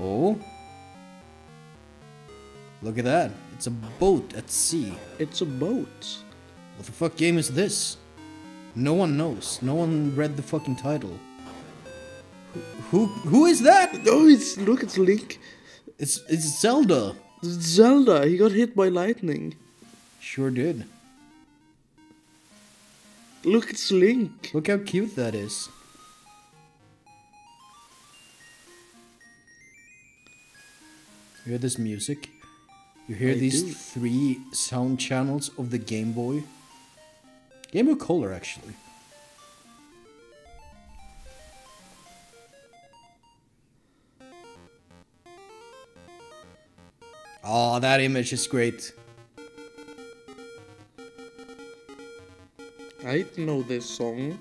Oh? Look at that. It's a boat at sea. It's a boat. What the fuck game is this? No one knows. No one read the fucking title. Who who, who is that? Oh, it's look, it's Link. It's it's Zelda. It's Zelda. He got hit by lightning. Sure did. Look, it's Link. Look how cute that is. You hear this music? You hear I these do. three sound channels of the Game Boy? Game Boy Color, actually. Oh, that image is great. I know this song.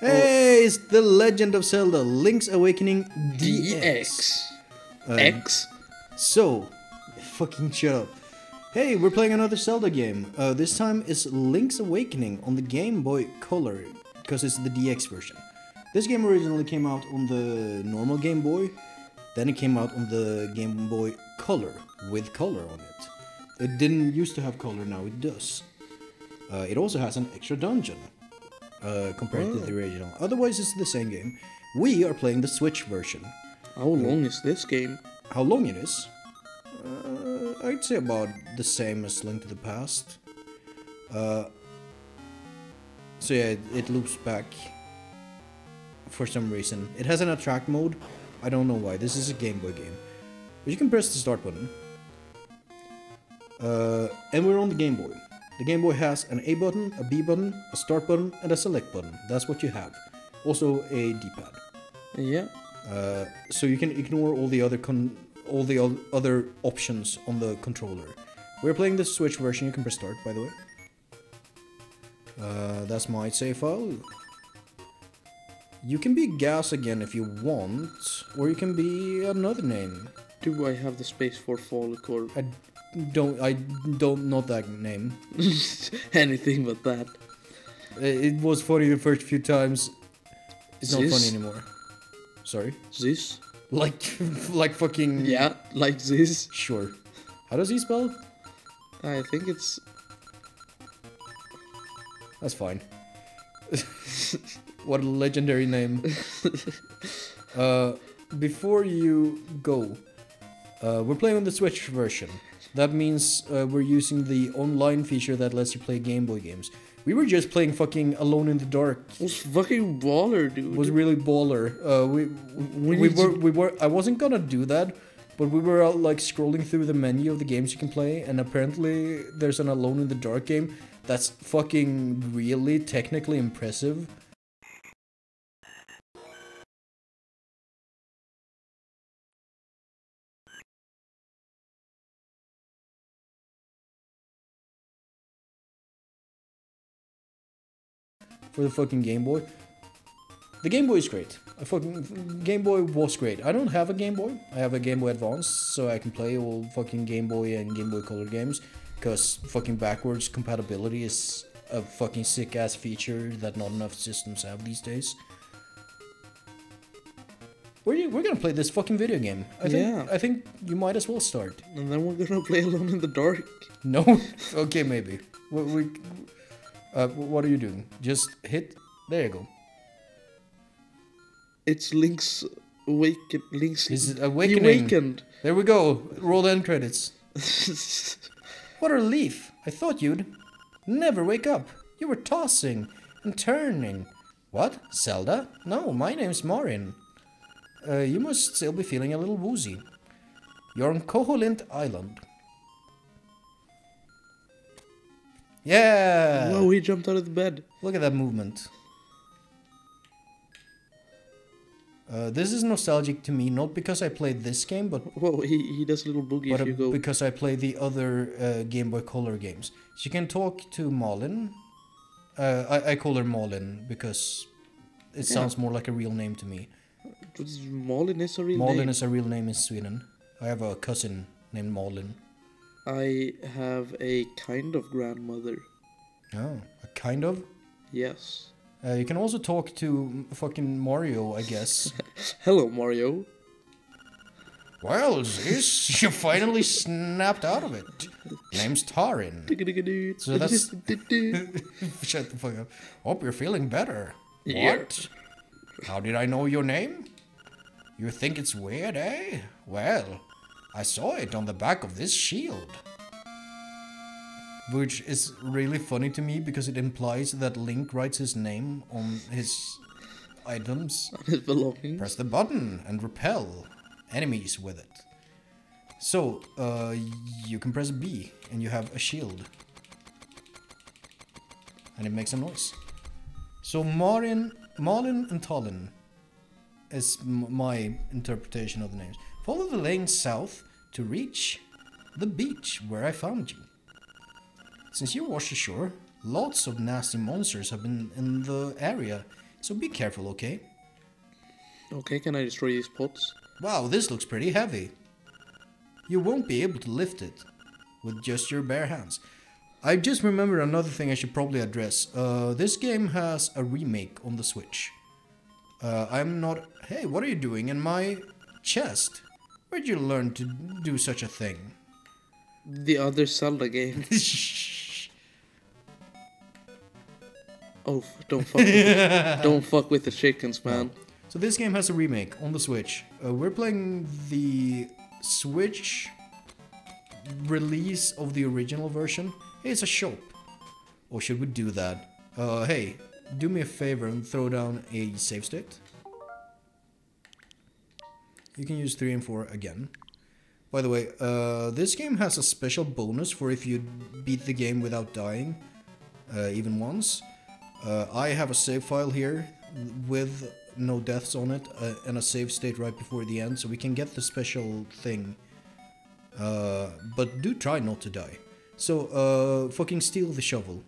Hey, it's The Legend of Zelda Link's Awakening DX. DX. Um, X. So, fucking shut up. Hey, we're playing another Zelda game. Uh, this time it's Link's Awakening on the Game Boy Color, because it's the DX version. This game originally came out on the normal Game Boy, then it came out on the Game Boy Color, with color on it. It didn't used to have color, now it does. Uh, it also has an extra dungeon, uh, compared to the original. Otherwise, it's the same game. We are playing the Switch version. How long is this game? How long it is? Uh, I'd say about the same as Link to the Past. Uh, so yeah, it, it loops back for some reason. It has an attract mode. I don't know why. This is a Game Boy game. But you can press the start button. Uh, and we're on the Game Boy. The Game Boy has an A button, a B button, a start button, and a select button. That's what you have. Also a D-pad. Yeah. Uh, so you can ignore all the other con- all the other options on the controller. We're playing the Switch version. You can press start, by the way. Uh, that's my save file. You can be Gas again if you want, or you can be another name. Do I have the space for Frolic or I don't. I don't. Not that name. anything but that? It was funny the first few times. It's not funny anymore. Sorry. This? Like, like fucking. Yeah, like this. Sure. How does he spell? I think it's That's fine. what a legendary name. uh, before you go, uh, we're playing on the Switch version. That means uh, we're using the online feature that lets you play Game Boy games. We were just playing fucking Alone in the Dark. it was fucking baller, dude. It was really baller. Uh, we we, need were we were. I wasn't gonna do that, but we were uh, like scrolling through the menu of the games you can play, and apparently there's an Alone in the Dark game that's fucking really technically impressive. For the fucking Game Boy. The Game Boy is great. I fucking Game Boy was great. I don't have a Game Boy. I have a Game Boy Advance, so I can play all fucking Game Boy and Game Boy Color games. Cause fucking backwards compatibility is a fucking sick ass feature that not enough systems have these days. We're we're gonna play this fucking video game. I think Yeah. I think you might as well start. And then we're gonna play Alone in the Dark. No, okay maybe. We, we uh, what are you doing? Just hit. There you go. It's Link's awaken. Link's His he awakening. awakened. There we go. Roll end credits. What a relief! I thought you'd never wake up. You were tossing and turning. What? Zelda? No, my name's Marin. Uh, you must still be feeling a little woozy. You're on Koholint Island. Yeah! Whoa, he jumped out of the bed. Look at that movement. Uh, this is nostalgic to me, not because I played this game, but Whoa, he, he does a little boogie but if you uh, go. because I play the other uh, Game Boy Color games. So you can talk to Malin. Uh, I, I call her Malin because it sounds more like a real name to me. Malin is a real Malin name. is a real name in Sweden. I have a cousin named Malin. I have a kind of grandmother. Oh, a kind of. Yes. Uh, you can also talk to fucking Mario, I guess. Hello, Mario. Well, Zeus, you finally snapped out of it. Name's Tarin. So that's- Shut the fuck up. Hope you're feeling better. Yeah. What? How did I know your name? You think it's weird, eh? Well, I saw it on the back of this shield. Which is really funny to me because it implies that Link writes his name on his items. His belongings. Press the button and repel enemies with it. So, uh, you can press B and you have a shield. And it makes a noise. So Marin, Malin and Tallinn is m- my interpretation of the names. Follow the lane south to reach the beach where I found you. Since you washed ashore, lots of nasty monsters have been in the area, so be careful, okay? Okay, can I destroy these pots? Wow, this looks pretty heavy. You won't be able to lift it with just your bare hands. I just remember another thing I should probably address. Uh, this game has a remake on the Switch. Uh, I'm not. Hey, what are you doing in my chest? Where'd you learn to do such a thing? The other Zelda game. Oh, don't fuck. with don't fuck with the chickens, man. So this game has a remake on the Switch. Uh, we're playing the Switch release of the original version. Hey, it's a shop. Or should we do that? Uh, hey, do me a favor and throw down a save state. You can use 3 and 4 again. By the way, uh, this game has a special bonus for if you beat the game without dying, uh, even once. Uh, I have a save file here with no deaths on it uh, and a save state right before the end, so we can get the special thing. Uh, but do try not to die. So, uh, fucking steal the shovel.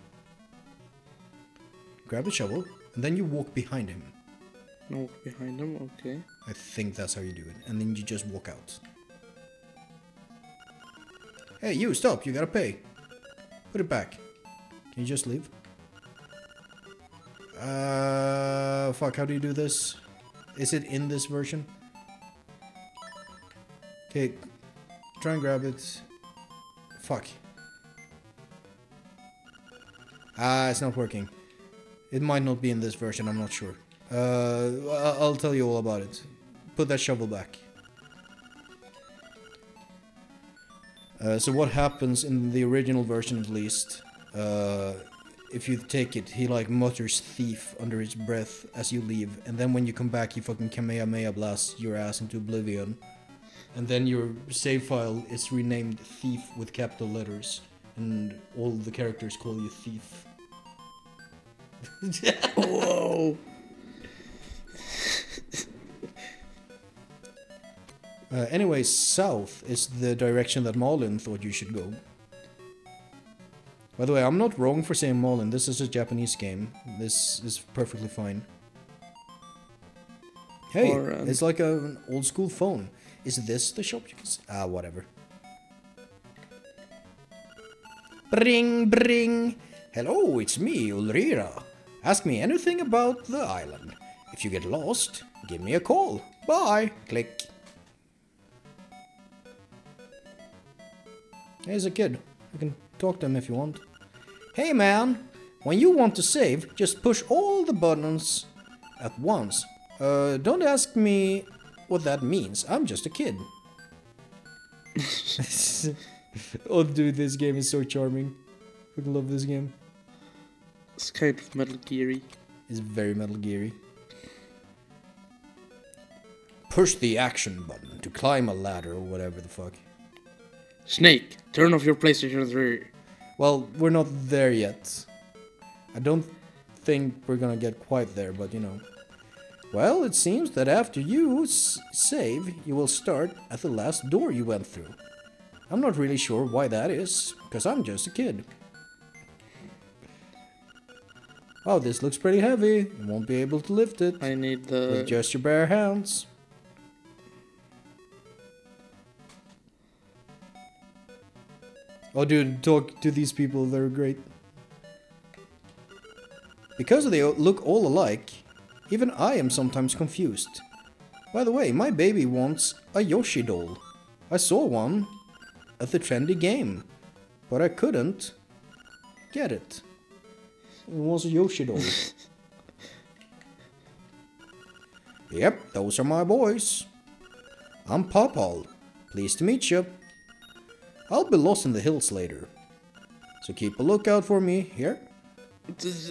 Grab the shovel, and then you walk behind him. No, behind him, Okay. I think that's how you do it. And then you just walk out. Hey, you, stop, you gotta pay. Put it back. Can you just leave? Uh, fuck, how do you do this? Is it in this version? Okay, try and grab it. Fuck. Ah, it's not working. It might not be in this version, I'm not sure. Uh, I'll tell you all about it. Put that shovel back. Uh, so what happens in the original version at least, uh, if you take it, he like mutters thief under his breath as you leave, and then when you come back he fucking Kamehameha blasts your ass into oblivion. And then your save file is renamed thief with capital letters, and all the characters call you thief. Whoa. Uh, anyway, south is the direction that Marlin thought you should go. By the way, I'm not wrong for saying Marlin, This is a Japanese game. This is perfectly fine. Hey, Or, um, it's like a, an old school phone. Is this the shop you can Ah, whatever. Bring, bring. Hello, it's me, Ulrira. Ask me anything about the island. If you get lost, give me a call. Bye. Click. Here's a kid. You can talk to him if you want. Hey man, when you want to save, just push all the buttons at once. Uh, don't ask me what that means. I'm just a kid. oh dude, this game is so charming. I love this game. It's kind of Metal Geary. It's very Metal Geary. Push the action button to climb a ladder or whatever the fuck. Snake, turn off your PlayStation 3. Well, we're not there yet. I don't think we're gonna get quite there, but you know. Well, it seems that after you s- save, you will start at the last door you went through. I'm not really sure why that is, because I'm just a kid. Oh, this looks pretty heavy. You won't be able to lift it I need with the. just your bare hands. Oh, dude, talk to these people. They're great. Because they look all alike, even I am sometimes confused. By the way, my baby wants a Yoshi doll. I saw one at the trendy game, but I couldn't get it. It was a Yoshi doll. yep, those are my boys. I'm Papahl. Pleased to meet you. I'll be lost in the hills later. So keep a lookout for me here.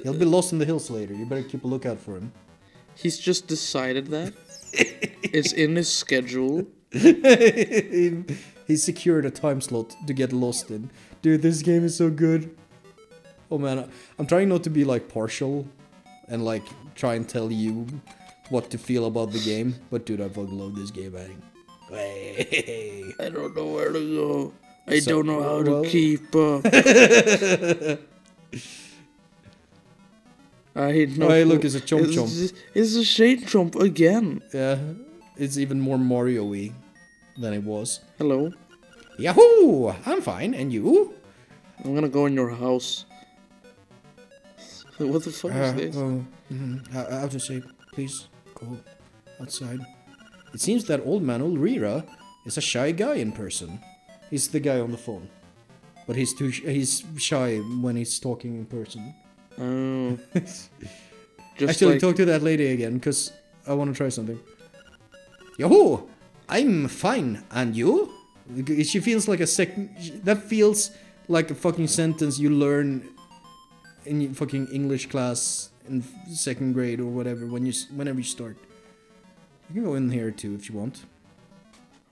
He'll be lost in the hills later. You better keep a lookout for him. He's just decided that. it's in his schedule. he, he secured a time slot to get lost in. Dude, this game is so good. Oh man, I'm trying not to be like partial and like try and tell you what to feel about the game, but dude, I fucking love this game, man. Hey. I don't know where to go. I So- don't know how to keep up. I know. Oh, hey, look, it's a chomp it's, chomp. It's a chain chomp again. Yeah, it's even more Mario-y than it was. Hello. Yahoo! I'm fine, and you? I'm gonna go in your house. What the fuck is this? oh, mhm. I, I have to say, please go outside. It seems that old man Ulrira is a shy guy in person. He's the guy on the phone, but he's too sh- he's shy when he's talking in person. Oh. Just Actually, like talk to that lady again, cause I want to try something. Yahoo! I'm fine, and you? She feels like a second. That feels like a fucking sentence you learn in fucking English class in second grade or whatever. When you, whenever you start, you can go in here too if you want.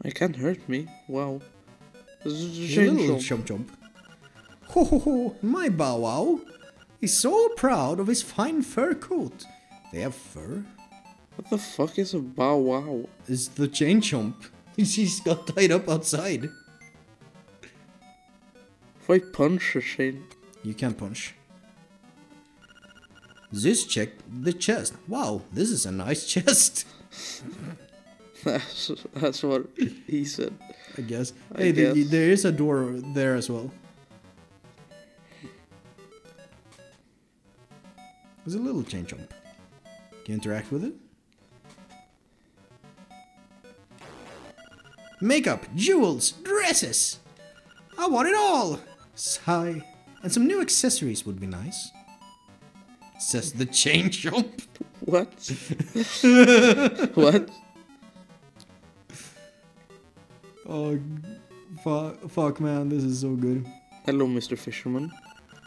it can't hurt me. Wow. Little chomp. chomp. Ho ho ho! My bow wow! He's so proud of his fine fur coat. They have fur. What the fuck is a bow wow? is the chain chomp. She's got tied up outside. If I punch a shade. You can't punch. This check the chest. Wow, this is a nice chest. That's that's what he said. I guess. I hey, the- there is a door there as well. There's a little chain chomp. Can you interact with it? Makeup, jewels, dresses. I want it all. Sigh. And some new accessories would be nice. Says the chain chomp. What? what? Oh, fuck, fuck, man, this is so good. Hello, Mr. Fisherman.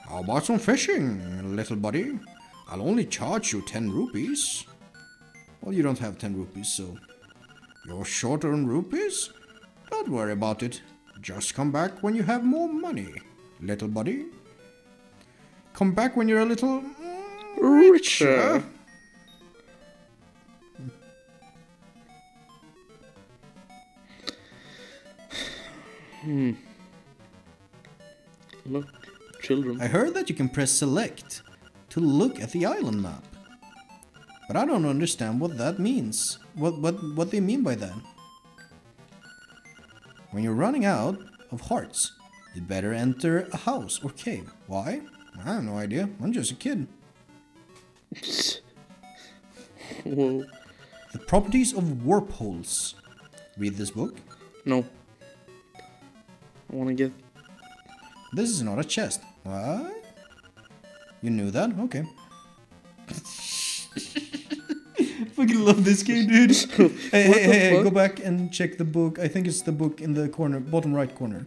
How about some fishing, little buddy? I'll only charge you 10 rupees. Well, you don't have 10 rupees, so. You're short on rupees? Don't worry about it. Just come back when you have more money, little buddy. Come back when you're a little. mm, Richer. Hmm. Look, children. I heard that you can press select to look at the island map. But I don't understand what that means. What what what they mean by that. When you're running out of hearts, you better enter a house or cave. Why? I have no idea. I'm just a kid. Whoa. The properties of warp holes. Read this book. No. I wanna get. This is not a chest. What? You knew that? Okay. Fucking love this game, dude. hey, hey, hey, hey, fuck? go back and check the book. I think it's the book in the corner, bottom right corner.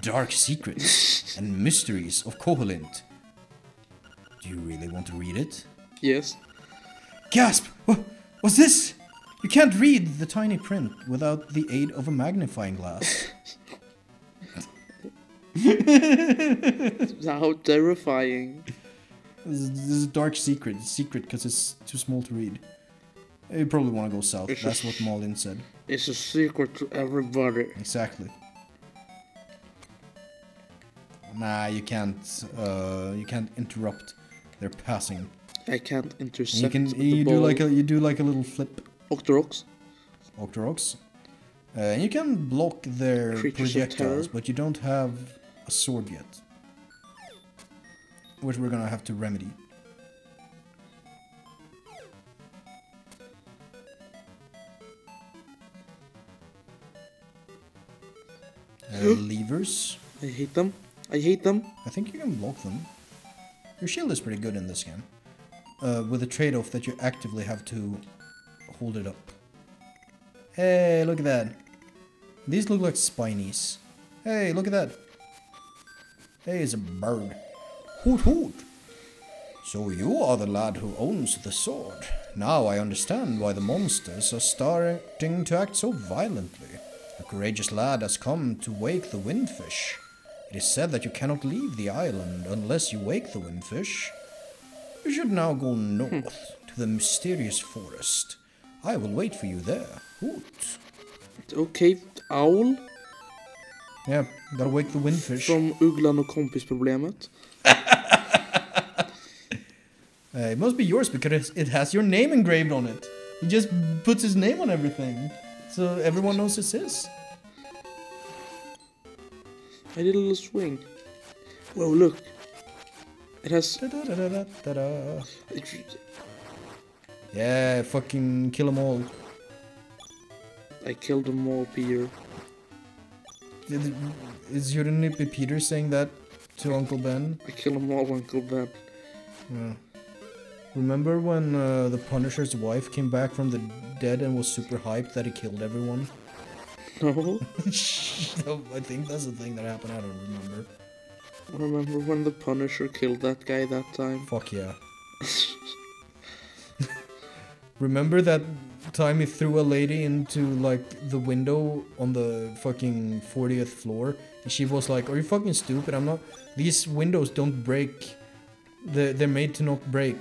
Dark secrets and mysteries of Koholint. Do you really want to read it? Yes. Gasp! What, what's this? You can't read the tiny print without the aid of a magnifying glass. How terrifying. This is, this is a dark secret. It's secret because it's too small to read. You probably want to go south. It's That's a- what Malin said. It's a secret to everybody. Exactly. Nah, you can't. Uh, you can't interrupt their passing. I can't intercept you can. the You do ball. like a. You do like a little flip, Octorox. Octoroks. Uh, and you can block their Creatures projectiles, but you don't have a sword yet. Which we're gonna have to remedy. Uh, levers. I hate them. I hate them. I think you can block them. Your shield is pretty good in this game. Uh, with a trade-off that you actively have to hold it up. Hey, look at that. These look like spinies. Hey, look at that. Hey, it's a bird. Hoot hoot. So you are the lad who owns the sword. Now I understand why the monsters are starting to act so violently. A courageous lad has come to wake the windfish. It is said that you cannot leave the island unless you wake the windfish. You should now go north to the mysterious forest. I will wait for you there. Hoot. Okej, Owl Yeah, gotta wake the windfish. från Ugglan och kompisproblemet. Uh, it must be yours because it has your name engraved on it. He just puts his name on everything, so everyone knows it's his. I did a little swing. Whoa, look. It has... Da-da-da-da-da-da. It, Yeah, fucking kill them all. I killed them all, Peter. Did- Is it be Peter saying that to Uncle Ben? I killed them all, Uncle Ben. Yeah. Remember when uh, the Punisher's wife came back from the dead and was super hyped that he killed everyone? No? I think that's the thing that happened. I don't remember. Remember when the Punisher killed that guy that time? Fuck yeah. Remember that time he threw a lady into like the window on the fucking 40th floor? And she was like, Are you fucking stupid? I'm not. These windows don't break. They're, they're made to not break.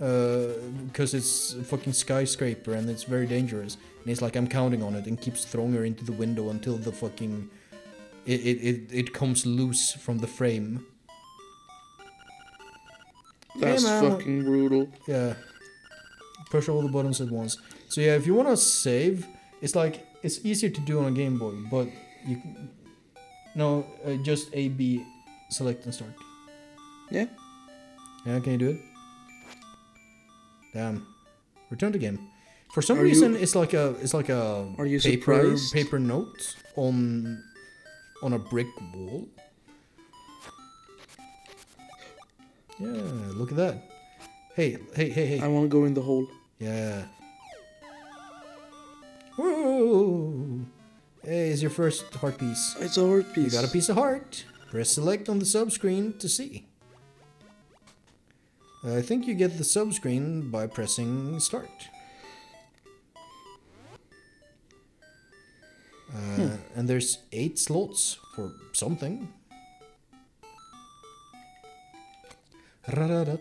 Uh, because it's a fucking skyscraper and it's very dangerous. And he's like, I'm counting on it and keeps throwing her into the window until the fucking. It, it, it, it comes loose from the frame. That's man. fucking brutal. Yeah. Push all the buttons at once. So yeah, if you want to save, it's like it's easier to do on a Game Boy, but you no uh, just A B select and start. Yeah. Yeah, can you do it? Damn. Return to game. For some Are you- reason, it's like a it's like a Are you paper surprised? paper note on on a brick wall. Yeah, look at that. Hey, hey, hey, hey. I want to go in the hole. Yeah. Whoa! Hey, it's your first heart piece. It's a heart piece. You got a piece of heart. Press select on the sub screen to see. I think you get the sub screen by pressing start. Uh, And there's eight slots for something. Oh,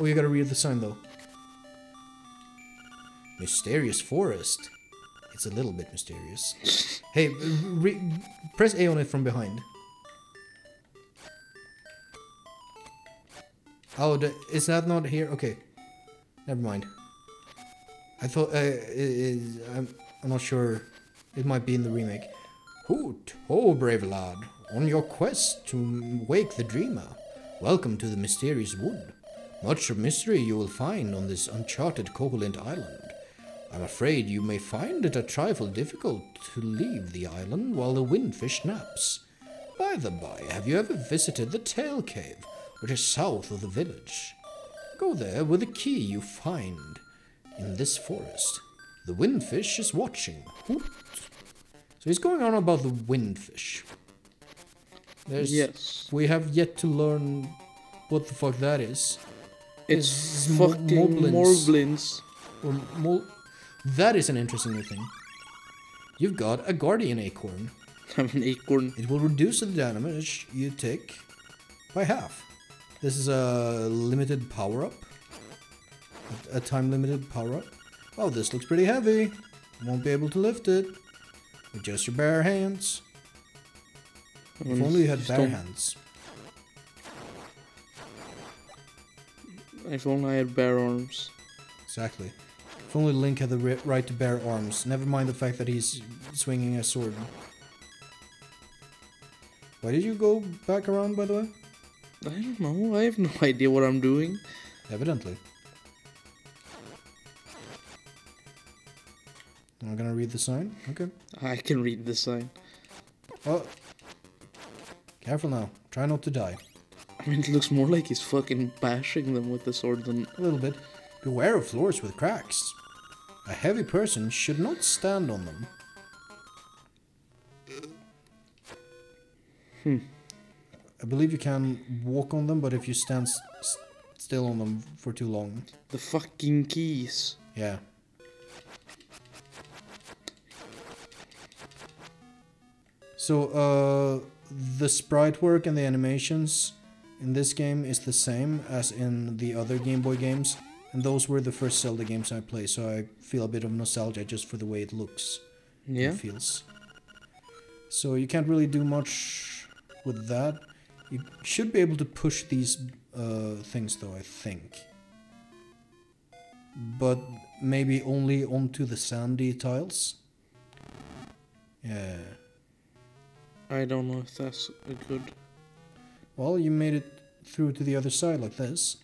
you gotta read the sign though. Mysterious forest. It's a little bit mysterious. hey, re- press A on it from behind. Oh, is that not here? Okay, never mind. I thought uh, I'm, I'm not sure. It might be in the remake. Hoot, ho, brave lad! On your quest to wake the dreamer, welcome to the mysterious wood. Much of mystery you will find on this uncharted Koholint island. I'm afraid you may find it a trifle difficult to leave the island while the windfish naps. By the by, have you ever visited the Tail Cave, which is south of the village? Go there with the key you find in this forest. The windfish is watching. So he's going on about the windfish. There's, Yes. We have yet to learn what the fuck that is. It's It's fucking moblins. Morblins. Or mol- that is an interesting new thing. You've got a guardian acorn. I'm an acorn. It will reduce the damage you take by half. This is a limited power up. A time limited power up. Oh, this looks pretty heavy. Won't be able to lift it with just your bare hands. If only you had bare hands. If only I had bare arms. Exactly. If only Link had the right to bear arms. Never mind the fact that he's swinging a sword. Why did you go back around, by the way? I don't know. I have no idea what I'm doing. Evidently. I'm gonna read the sign. Okay. I can read the sign. Oh. Careful now. Try not to die. I mean, it looks more like he's fucking bashing them with the sword than. A little bit. Beware of floors with cracks. A heavy person should not stand on them. Hmm. I believe you can walk on them, but if you stand still on them for too long, The fucking keys. yeah. So, uh, the sprite work and the animations in this game is the same as in the other Game Boy games, and those were the first Zelda games I played, so I feel a bit of nostalgia just for the way it looks Yeah. and feels. So you can't really do much with that. You should be able to push these uh, things though, I think. But maybe only onto the sandy tiles. Yeah. I don't know if that's a good. Well, you made it through to the other side like this.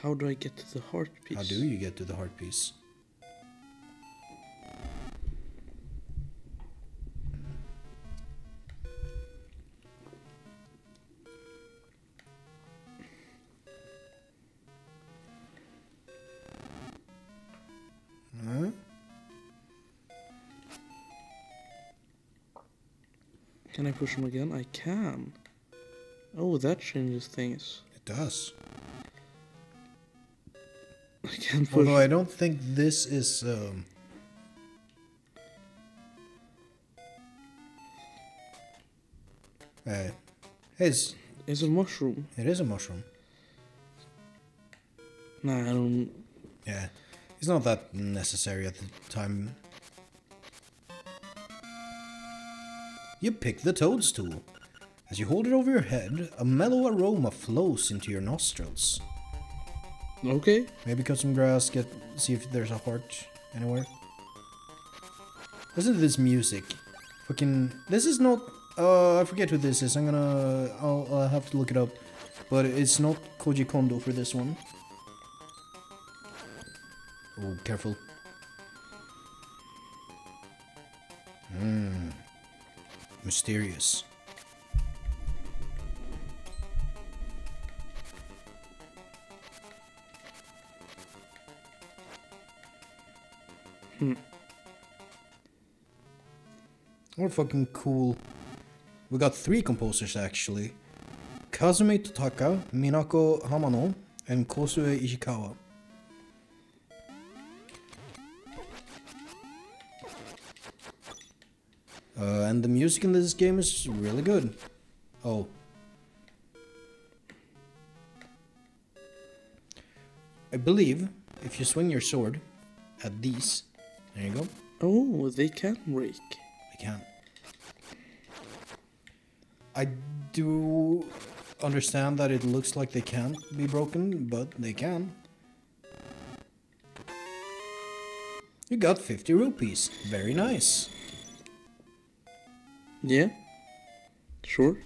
How do I get to the heart piece? How do you get to the heart piece? Huh? Can I push him again? I can. Oh, that changes things. It does. I can't push. Although I don't think this is. Um, uh, it's, It's a mushroom. it is a mushroom. Nah, I don't. Yeah, it's not that necessary at the time. You pick the toadstool. As you hold it over your head, a mellow aroma flows into your nostrils. Okay. Maybe cut some grass, get see if there's a heart anywhere. Listen to this music. Fucking this is not uh I forget who this is. I'm gonna I'll, I'll have to look it up. But it's not Koji Kondo for this one. Oh, careful. Mysterious. Hmm. What fucking cool. We got three composers actually. Kazumi Totaka, Minako Hamano, and Kozue Ishikawa. Uh, and the music in this game is really good. Oh. I believe if you swing your sword at these, there you go, Oh, they can break. They can. I do understand that it looks like they can't be broken, but they can. You got 50 rupees. Very nice. Yeah. Sure.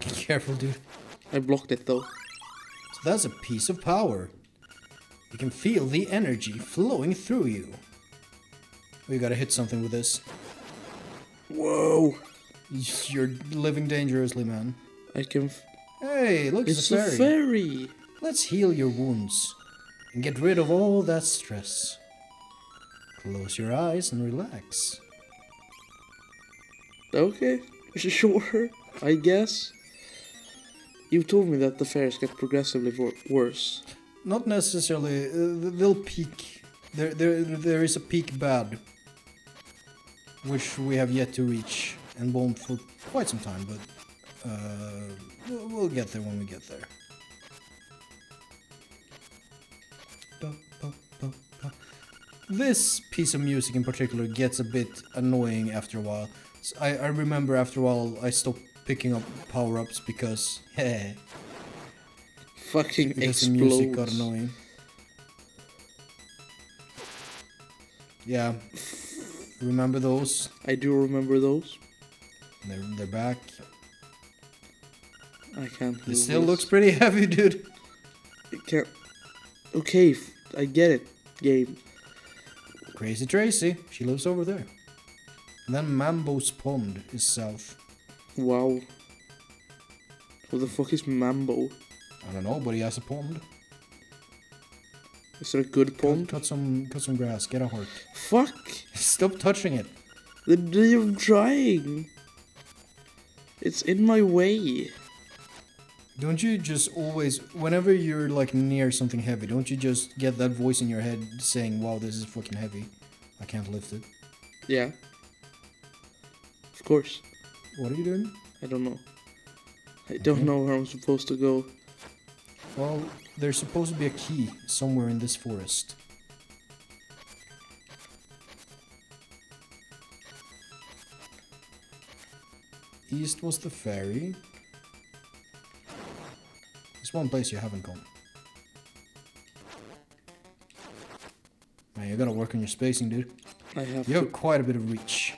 Be careful, dude. I blocked it though. So that's a piece of power. You can feel the energy flowing through you. We gotta hit something with this. Whoa. You're living dangerously, man. I can. F- Hey, look, it's a a fairy. fairy. Let's heal your wounds and get rid of all that stress. Close your eyes and relax. Okay. Sure. I guess. You told me that the fairies get progressively worse. Not necessarily. Uh, they'll peak. There, there, there is a peak bad, which we have yet to reach and won't for quite some time. But uh, we'll, we'll get there when we get there. Ba, ba, ba. This piece of music in particular gets a bit annoying after a while. I remember after a while I stopped picking up power-ups because, heh, Fucking because the music got annoying. Yeah. Remember those? I do remember those. They're, they're back. I can't. It still this. looks pretty heavy, dude. I can't. Okay, I get it. game. Crazy Tracy, she lives over there. And then Mambo's Pond is south. Wow. What the fuck is Mambo? I don't know, but he has a pond. Is it a good pond? cut some cut some grass, get a heart. Fuck! Stop touching it. The day I'm trying. It's in my way. Don't you just always, whenever you're like near something heavy, don't you just get that voice in your head saying, wow, this is fucking heavy. I can't lift it. Yeah. Of course. What are you doing? I don't know. I don't Okay. know where I'm supposed to go. Well, there's supposed to be a key somewhere in this forest. East was the ferry. There's one place you haven't gone. Man, you gotta work on your spacing, dude. I have You have quite a bit of reach.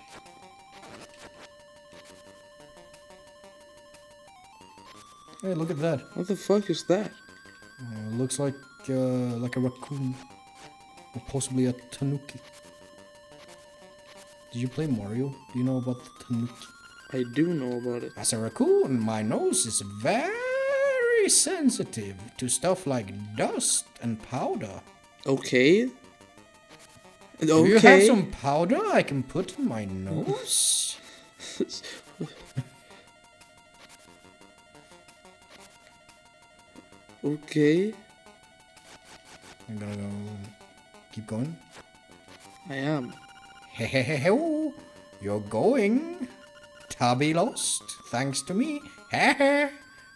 Hey, look at that. What the fuck is that? Uh, looks like uh, like a raccoon, or possibly a tanuki. Did you play Mario? Do you know about the tanuki? I do know about it. As a raccoon, my nose is very sensitive to stuff like dust and powder. Okay. And Do you have some powder I can put in my nose? okay. I'm gonna go. Keep going. I am. Hehehehe, you're going. Tubby lost, thanks to me.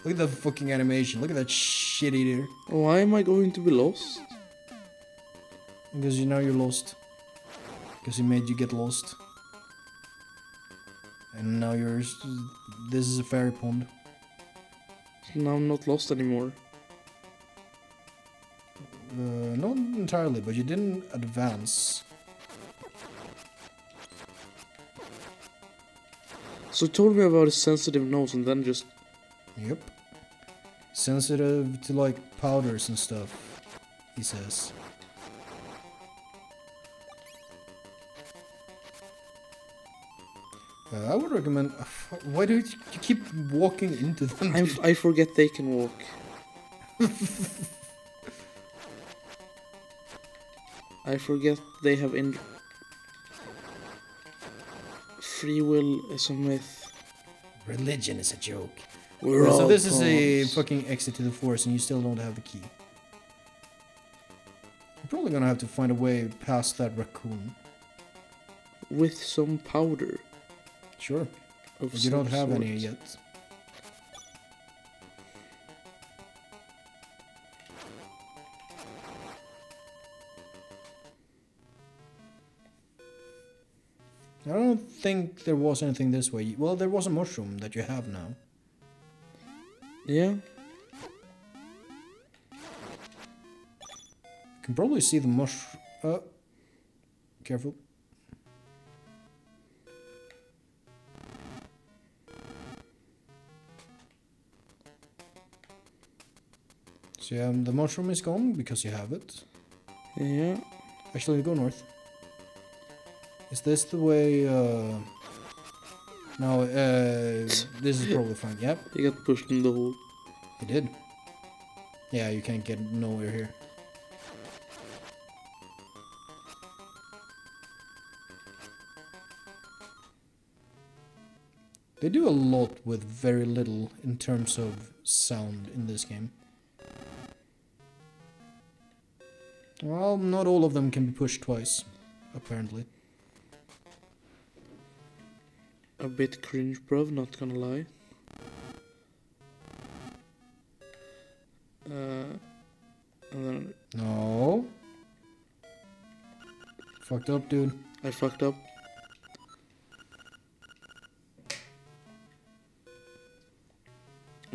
Look at the fucking animation. Look at that shit eater. Why am I going to be lost? Because you know you're lost. Because he made you get lost. And now you're. This is a fairy pond. So Now I'm not lost anymore. Uh, not entirely, but you didn't advance. So he told me about his sensitive nose and then just Yep. Sensitive to like powders and stuff, he says. Uh, I would recommend. uh, Why do you you keep walking into them? I, I forget they can walk. I forget they have in free will is a myth. Religion is a joke. We're so this is a fucking exit to the forest, and you still don't have the key. You're probably gonna have to find a way past that raccoon. with some powder. Sure, but you don't have any yet. I don't think there was anything this way. Well, there was a mushroom that you have now. Yeah. You can probably see the mush. Uh, careful. So yeah, the mushroom is gone because you have it. Yeah. Actually, go north. Is this the way? Uh... No, uh, this is probably fine. Yep, He got pushed in the hole. it did. Yeah, you can't get nowhere here. They do a lot with very little in terms of sound in this game. Well, not all of them can be pushed twice, apparently. A bit cringe, bruv, not gonna lie. Uh, then No. Fucked up, dude. I fucked up.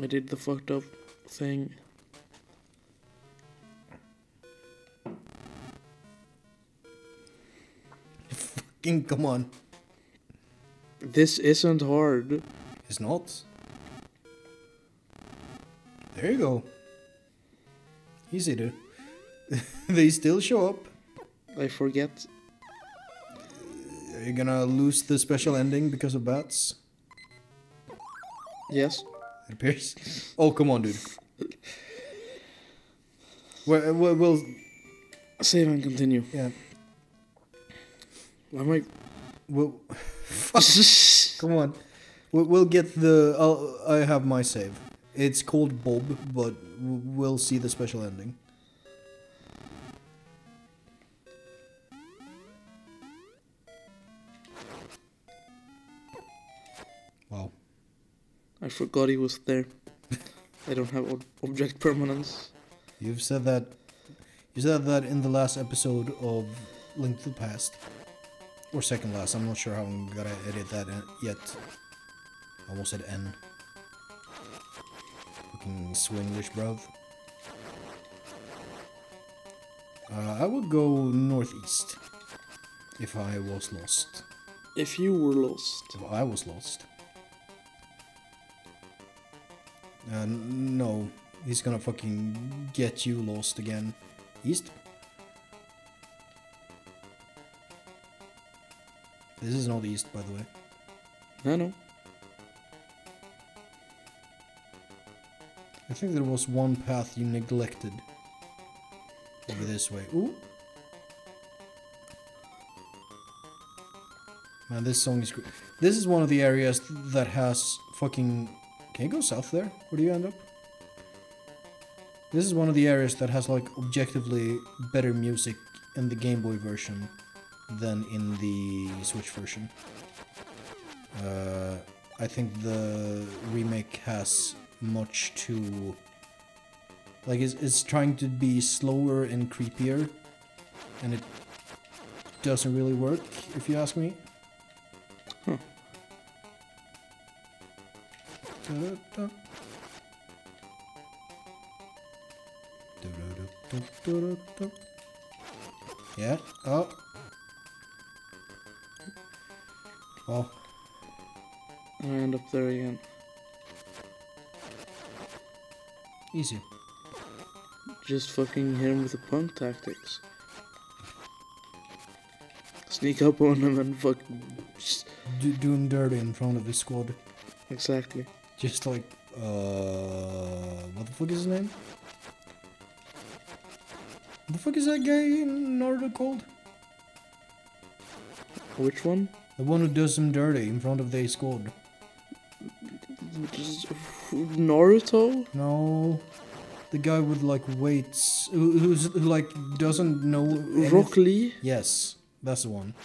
I did the fucked up thing. Fucking come on. This isn't hard. It's not. There you go. Easy, dude. they still show up. I forget. Are you gonna lose the special ending because of bats? Yes. It appears. Oh, come on, dude. We're, uh, we'll, we'll Save and continue. yeah. Why am I? We'll, come on. We'll, we'll get the. I'll, I have my save. It's called Bob, but we'll see the special ending. Wow. I forgot he was there. I don't have ob- object permanence. You've said that. You said that in the last episode of Link to the Past, or second last. I'm not sure how I'm gonna edit that yet. Almost said N. Fucking Swinglish, bruv. Uh, I would go northeast if I was lost. If you were lost, If I was lost. Uh, no, he's gonna fucking get you lost again. East? This is not east, by the way. I know. I think there was one path you neglected. Over this way. Ooh! Man, this song is great. This is one of the areas that has fucking. Can you go south there? Where do you end up? This is one of the areas that has like objectively better music in the Game Boy version than in the Switch version. Uh, I think the remake has much too. Like, it's, it's trying to be slower and creepier, and it doesn't really work, if you ask me. Da-da-da. Yeah. Oh. Oh. I end up there again. Easy. Just fucking hit him with the punk tactics. Sneak up on him and fucking. Do, do him dirty in front of his squad. Exactly. Just like, uh, what the fuck is his name? What the fuck is that guy in Naruto called? Which one? The one who does him dirty in front of the squad. Naruto? No, the guy with like weights, who, who's who like doesn't know. Rock Lee? Yes, that's the one.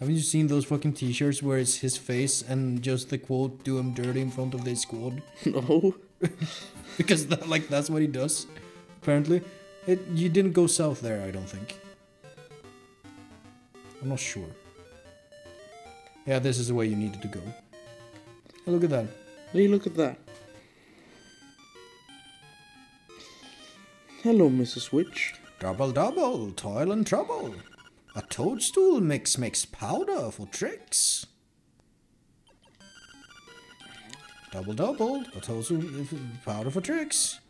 Haven't you seen those fucking T-shirts where it's his face and just the quote "Do him dirty" in front of the squad? No. because that, like that's what he does. Apparently, it you didn't go south there. I don't think. I'm not sure. Yeah, this is the way you needed to go. Look at that. Hey, look at that. Hello, Mrs. Witch. Double double, toil and trouble. A toadstool mix makes powder for tricks. Double double, a toadstool powder for tricks.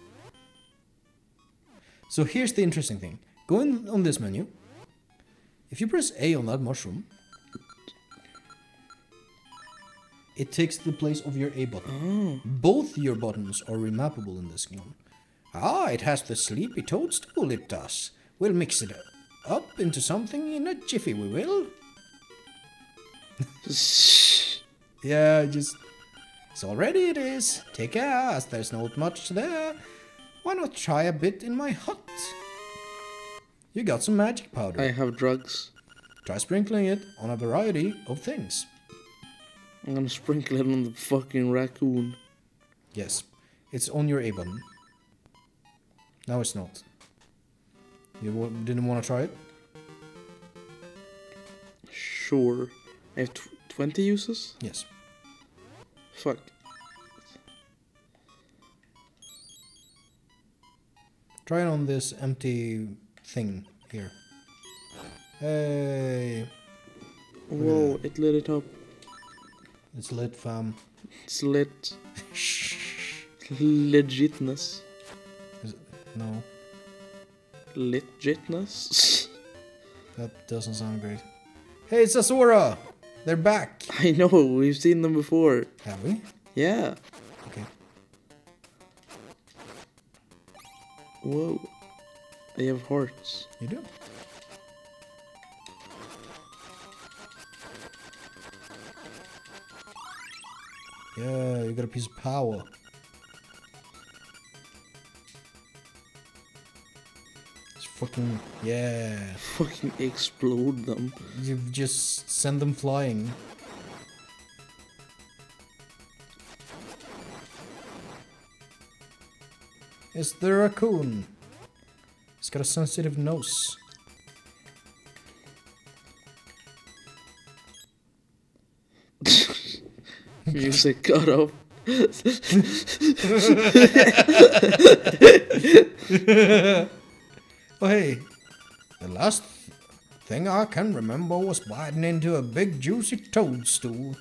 So here's the interesting thing. Go in on this menu. If you press A on that mushroom, it takes the place of your A button. Oh. Both your buttons are remappable in this one. Ah, it has the sleepy toadstool, it does. We'll mix it up into something in a jiffy, we will. Yeah, just. It's already it is. Take care, as there's not much there. Why not try a bit in my hut? You got some magic powder. I have drugs. Try sprinkling it on a variety of things. I'm gonna sprinkle it on the fucking raccoon. Yes, it's on your A button. No, it's not. You didn't want to try it? Sure. I have tw 20 uses? Yes. Fuck. Try it on this empty thing here. Hey, Whoa, it lit it up. It's lit, fam. It's lit. Legitness. Is it? No. Legitness? That doesn't sound great. Hey, it's Azora! They're back! I know, we've seen them before. Have we? Yeah. Okay. Whoa. They have hearts. You do? Yeah, you got a piece of power. It's fucking yeah. Fucking explode them. You just send them flying. It's the raccoon. It's got a sensitive nose. Music cut off. Oh hey, the last thing I can remember was biting into a big juicy toadstool.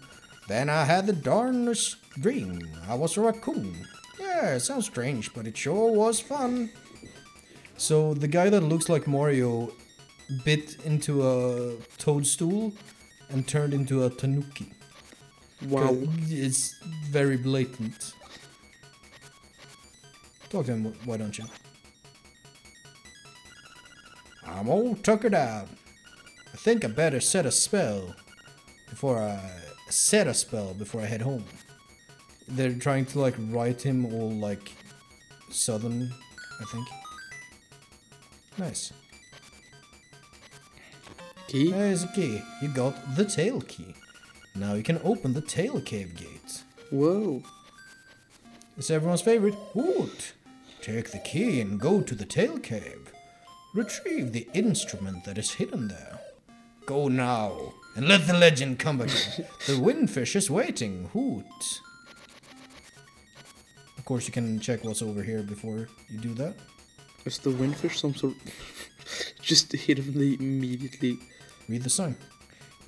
Then I had the darnest dream. I was a raccoon. Yeah, it sounds strange, but it sure was fun. So the guy that looks like Mario bit into a toadstool and turned into a tanuki. Wow. It's very blatant. Talk to him, why don't you? I'm all tuckered out. I think I better set a spell before I set a spell before I head home. They're trying to like write him all like southern, I think. Nice. Key? There's a key. You got the tail key. Now you can open the tail cave gate. Whoa. It's everyone's favorite. Woot! Take the key and go to the tail cave. Retrieve the instrument that is hidden there. Go now, and let the legend come again. the windfish is waiting. Hoot! Of course, you can check what's over here before you do that. Is the windfish some sort Just hit him the immediately. Read the sign.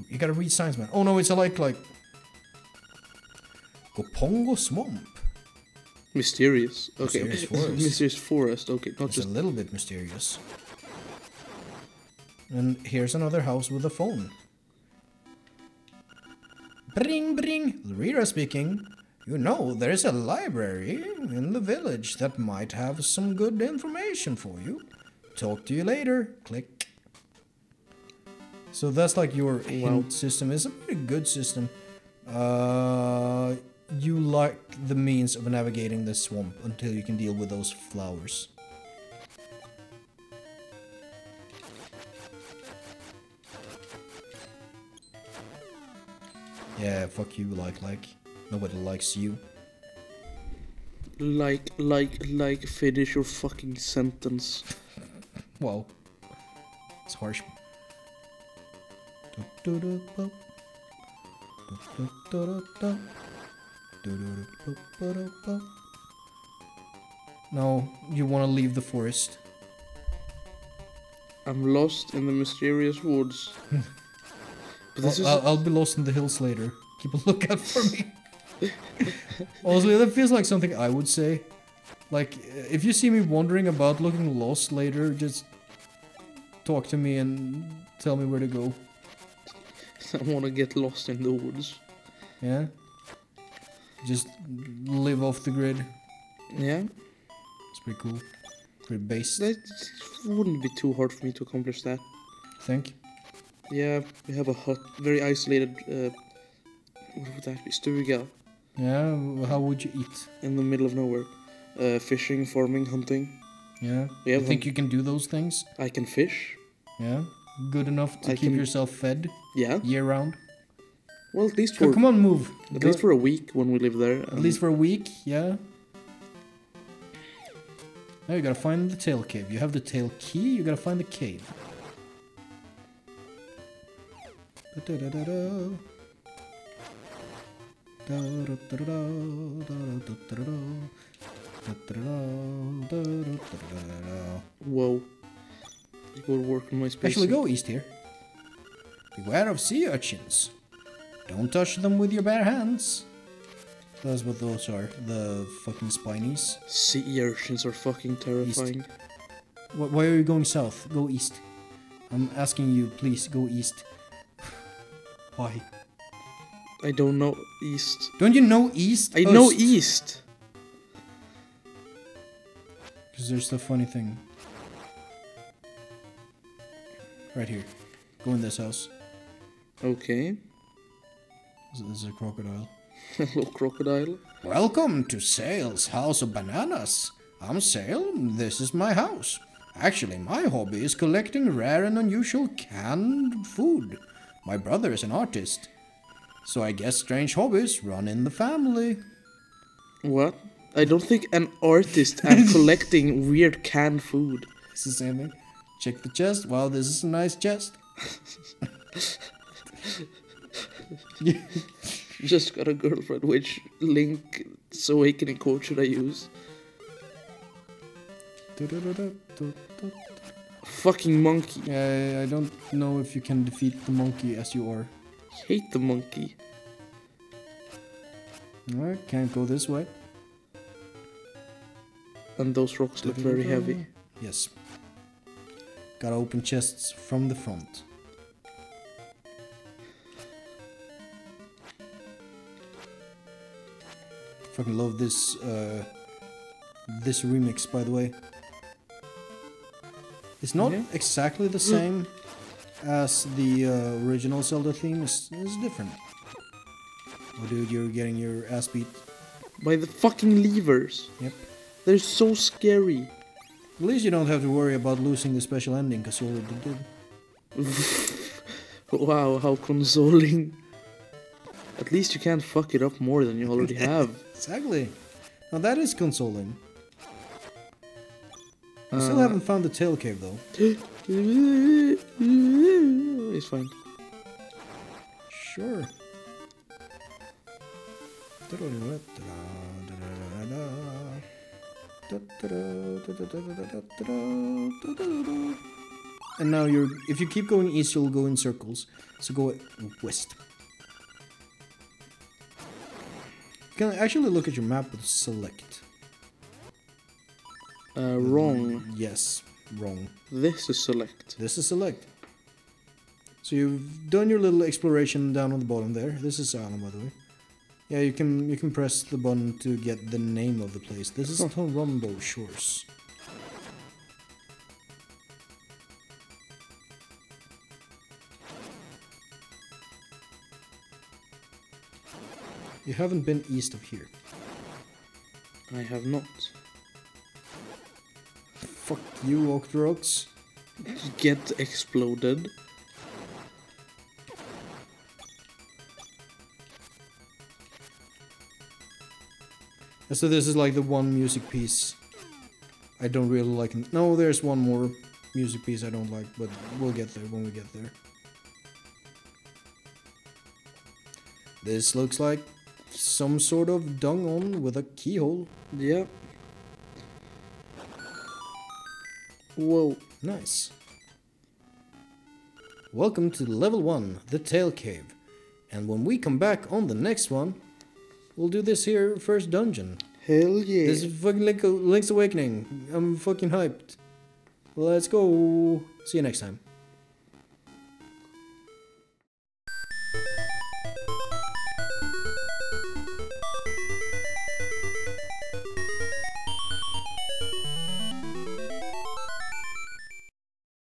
You gotta read signs, man. Oh no, it's a like like Goponga Swamp. Mysterious. Okay. Mysterious forest. Mysterious forest. Okay, not It's just. a little bit mysterious. And here's another house with a phone. Bring, bring. Rira speaking. You know, there's a library in the village that might have some good information for you. Talk to you later. Click. So that's like your hint system. It's a pretty good system. Uh, you lack the means of navigating the swamp until you can deal with those flowers. Yeah, fuck you, like, like. Nobody likes you. Like, like, like, finish your fucking sentence. Wow. It's harsh. No, you want to leave the forest. I'm lost in the mysterious woods. but this I'll, is. I'll, I'll be lost in the hills later. Keep a lookout for me. Honestly, that feels like something I would say. Like, if you see me wandering about looking lost later, just talk to me and tell me where to go. I want to get lost in the woods. Yeah? Just live off the grid. Yeah, It's pretty cool. Pretty base, that wouldn't be too hard for me to accomplish that. think. Yeah, we have a hut, very isolated. Uh, what would that be? Stuga Yeah, how would you eat? in the middle of nowhere. Uh, fishing, farming, hunting. Yeah? We you think you can do those things? I can fish. Yeah? Good enough to I keep can- yourself fed Yeah. year round? Well, at least for Come on, move. at Go- least for a week when we live there. At least for a week, yeah. Now you gotta find the tail cave. You have the tail key, you gotta find the cave. Da-da-da-da-da, da-da-da-da, da-da-da-da, da-da-da-da. Whoa. You go to work on my space. Actually, go east here. Beware of sea urchins. Don't touch them with your bare hands. That's what those are. The fucking spinies. Sea urchins are fucking terrifying. Wh- Why are you going south? Go east. I'm asking you, please go east. Why? I don't know east. Don't you know east? I know east. Because there's the funny thing. Right here. Go in this house. Okay. This is a crocodile. Hello, crocodile. Welcome to Sale's House of Bananas. I'm Sale. This is my house. Actually, my hobby is collecting rare and unusual canned food. My brother is an artist. So I guess strange hobbies run in the family. What? I don't think an artist and collecting weird canned food. It's the same thing. Check the chest. Wow, this is a nice chest. Just got a girlfriend. Which Link's Awakening code should I use? Fucking monkey. Yeah, I don't know if you can defeat the monkey as you are. Hate the monkey. I can't go this way. And those rocks look very heavy. Yes. Gotta open chests from the front. Fucking love this uh, this remix by the way. It's not Yeah. exactly the same as the uh, original Zelda theme. It's, it's different. Oh dude, you're getting your ass beat. By the fucking levers. Yep. They're so scary. At least you don't have to worry about losing the special ending because you already did. Wow, how consoling. At least you can't fuck it up more than you already have. Exactly. Now that is consoling. I still Uh, haven't found the tail cave though. It's fine. Sure. And now you're if you keep going east you'll go in circles. So go west. You can actually look at your map with select. Uh, wrong. Yes, wrong. This is select. This is select. So you've done your little exploration down on the bottom there. This is Anna, by the way. Yeah, you can you can press the button to get the name of the place. This is Huh. Toronbo Shores. You haven't been east of here. I have not. Fuck you, Octoroks. Get exploded. And So this is like the one music piece I don't really like. No, there's one more music piece I don't like, but we'll get there when we get there. This looks like some sort of dungeon with a keyhole. Yeah. Whoa. Nice. Welcome to level 1, the Tail Cave. And when we come back on the next one, we'll do this here first dungeon. Hell yeah. This is fucking Link, Link's Awakening. I'm fucking hyped. Let's go. See you next time.